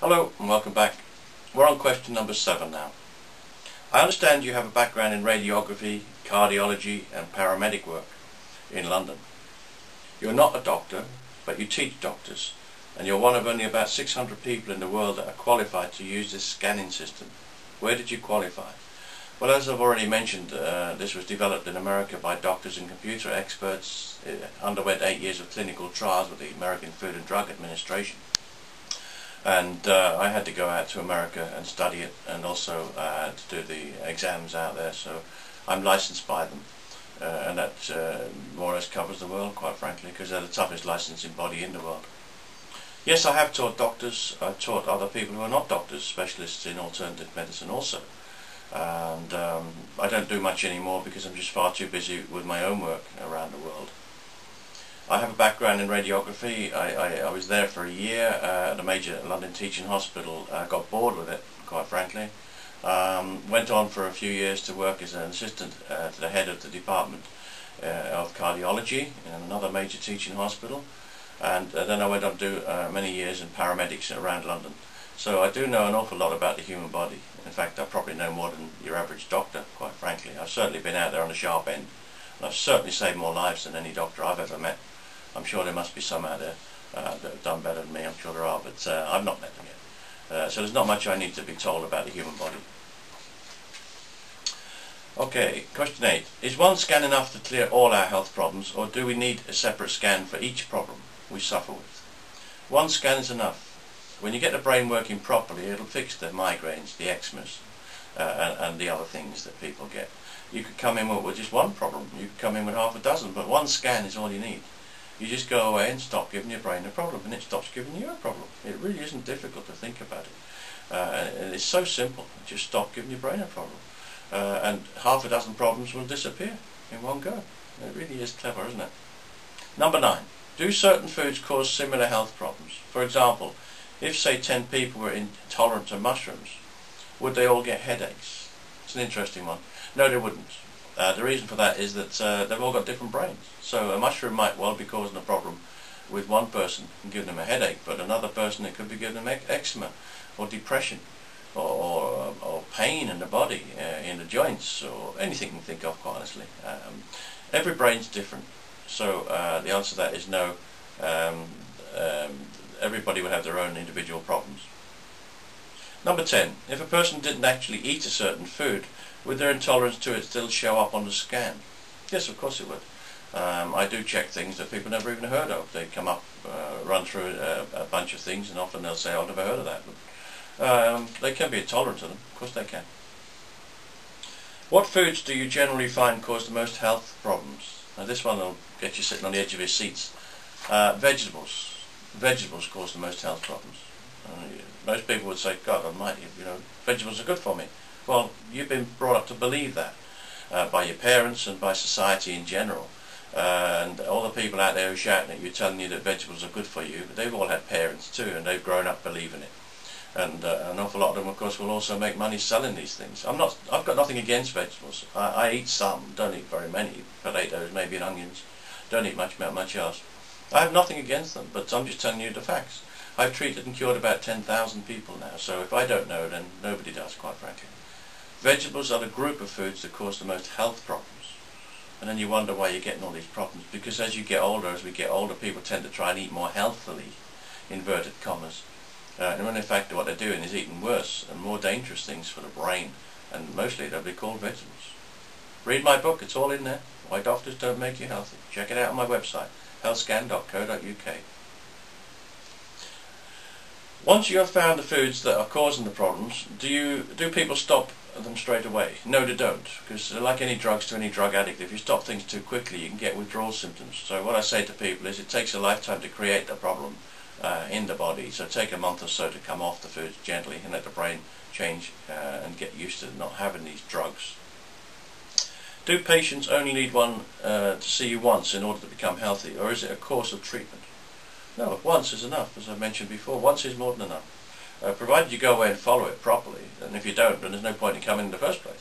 Hello and welcome back. We're on question number seven now. I understand you have a background in radiography, cardiology and paramedic work in London. You're not a doctor, but you teach doctors, and you're one of only about 600 people in the world that are qualified to use this scanning system. Where did you qualify? Well, as I've already mentioned, uh, this was developed in America by doctors and computer experts. It underwent eight years of clinical trials with the American Food and Drug Administration and uh, I had to go out to America and study it and also uh, to do the exams out there so I'm licensed by them uh, and that uh, more or less covers the world quite frankly because they're the toughest licensing body in the world. Yes I have taught doctors, I've taught other people who are not doctors, specialists in alternative medicine also and um, I don't do much anymore because I'm just far too busy with my own work around the world. I have a background in radiography. I, I, I was there for a year uh, at a major London teaching hospital. I got bored with it, quite frankly. Um, went on for a few years to work as an assistant uh, to the head of the department uh, of cardiology in another major teaching hospital. And uh, then I went on to do uh, many years in paramedics around London. So I do know an awful lot about the human body. In fact, I probably know more than your average doctor, quite frankly. I've certainly been out there on the sharp end. And I've certainly saved more lives than any doctor I've ever met. I'm sure there must be some out there uh, that have done better than me, I'm sure there are, but uh, I've not met them yet. Uh, so there's not much I need to be told about the human body. Okay, question 8. Is one scan enough to clear all our health problems, or do we need a separate scan for each problem we suffer with? One scan is enough. When you get the brain working properly, it'll fix the migraines, the eczemas, uh, and, and, the other things that people get. You could come in with, with just one problem, you could come in with half a dozen, but one scan is all you need. You just go away and stop giving your brain a problem, and it stops giving you a problem. It really isn't difficult to think about it. Uh, and it's so simple. Just stop giving your brain a problem. Uh, and half a dozen problems will disappear in one go. It really is clever, isn't it? Number nine. Do certain foods cause similar health problems? For example, if say 10 people were intolerant to mushrooms, would they all get headaches? It's an interesting one. No, they wouldn't. Uh, the reason for that is that uh, they've all got different brains. So a mushroom might well be causing a problem with one person and giving them a headache, but another person it could be giving them eczema or depression or, or, or pain in the body, uh, in the joints, or anything you can think of, quite honestly. Um, every brain's different. So uh, the answer to that is no. Um, um, everybody would have their own individual problems. Number 10. If a person didn't actually eat a certain food, would their intolerance to it still show up on the scan? Yes, of course it would. Um, I do check things that people never even heard of. They come up, uh, run through a, a, bunch of things, and often they'll say, I've never heard of that. But um, they can be intolerant to them. Of course they can. What foods do you generally find cause the most health problems? Now this one will get you sitting on the edge of your seats. Uh, vegetables. Vegetables cause the most health problems. Uh, most people would say, God almighty, you know, vegetables are good for me. Well, you've been brought up to believe that uh, by your parents and by society in general. Uh, and all the people out there who are shouting at you, telling you that vegetables are good for you, they've all had parents too, and they've grown up believing it. And uh, an awful lot of them, of course, will also make money selling these things. I'm not, I've got nothing against vegetables. I, I eat some, don't eat very many, potatoes, maybe onions. Don't eat much, much else. I have nothing against them, but I'm just telling you the facts. I've treated and cured about 10,000 people now, so if I don't know, then nobody does, quite frankly. Vegetables are the group of foods that cause the most health problems. And then you wonder why you're getting all these problems. Because as you get older, as we get older, people tend to try and eat more healthily, inverted commas. Uh, and when in fact what they're doing is eating worse and more dangerous things for the brain. And mostly they'll be called vegetables. Read my book, it's all in there. Why Doctors Don't Make You Healthy. Check it out on my website, healthscan.co.uk. Once you have found the foods that are causing the problems, do you do people stop them straight away? No, they don't, because like any drugs to any drug addict, if you stop things too quickly, you can get withdrawal symptoms. So what I say to people is it takes a lifetime to create the problem uh, in the body, so take a month or so to come off the foods gently and let the brain change uh, and get used to not having these drugs. Do patients only need one uh, to see you once in order to become healthy, or is it a course of treatment? No, once is enough, as I mentioned before. Once is more than enough. Uh, provided you go away and follow it properly. And if you don't, then there's no point in coming in the first place.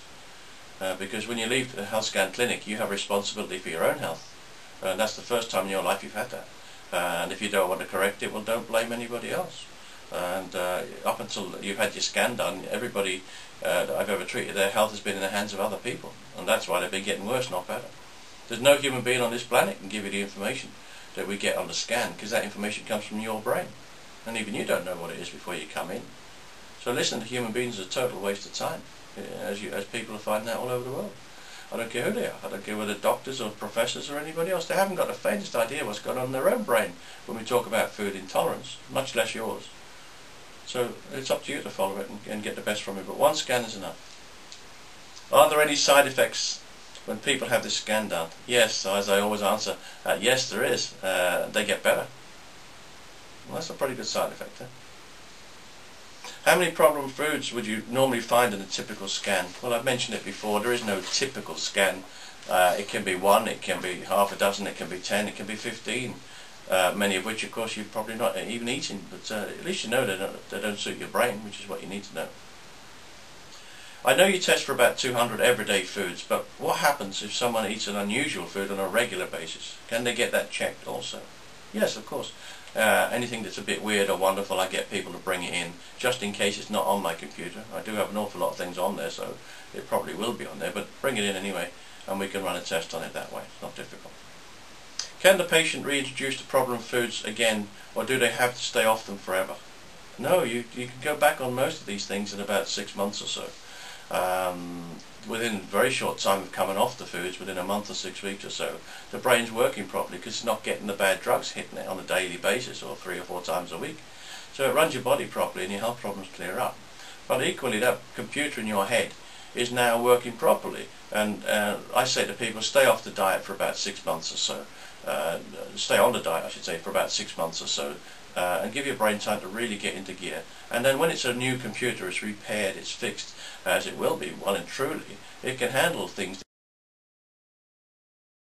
Uh, because when you leave the health scan clinic, you have responsibility for your own health. Uh, and that's the first time in your life you've had that. Uh, and if you don't want to correct it, well, don't blame anybody else. And uh, up until you've had your scan done, everybody uh, that I've ever treated, their health has been in the hands of other people. And that's why they've been getting worse, not better. There's no human being on this planet can give you the information that we get on the scan, because that information comes from your brain. And even you don't know what it is before you come in. So listening to human beings is a total waste of time, eh, as, you, as people are finding out all over the world. I don't care who they are. I don't care whether doctors or professors or anybody else. They haven't got the faintest idea what's going on in their own brain when we talk about food intolerance, much less yours. So it's up to you to follow it and, and get the best from it. But one scan is enough. Are there any side effects when people have this scan done? Yes, as I always answer, uh, yes there is. Uh, they get better. Well, that's a pretty good side effect. Eh? How many problem foods would you normally find in a typical scan? Well, I've mentioned it before. There is no typical scan. Uh, it can be one, it can be half a dozen, it can be ten, it can be fifteen. Uh, many of which, of course, you've probably not even eaten, but uh, at least you know they don't, they don't suit your brain, which is what you need to know. I know you test for about 200 everyday foods, but what happens if someone eats an unusual food on a regular basis? Can they get that checked also? Yes, of course. Uh, anything that's a bit weird or wonderful, I get people to bring it in, just in case it's not on my computer. I do have an awful lot of things on there, so it probably will be on there, but bring it in anyway, and we can run a test on it that way. It's not difficult. Can the patient reintroduce the problem foods again, or do they have to stay off them forever? No, you, you can go back on most of these things in about six months or so. Um, within very short time of coming off the foods, within a month or six weeks or so, the brain's working properly because it's not getting the bad drugs hitting it on a daily basis or three or four times a week. So it runs your body properly and your health problems clear up. But equally, that computer in your head is now working properly. And uh, I say to people, stay off the diet for about six months or so. Uh, stay on the diet, I should say, for about six months or so. Uh, and give your brain time to really get into gear. And then when it's a new computer, it's repaired, it's fixed, as it will be, well and truly, it can handle things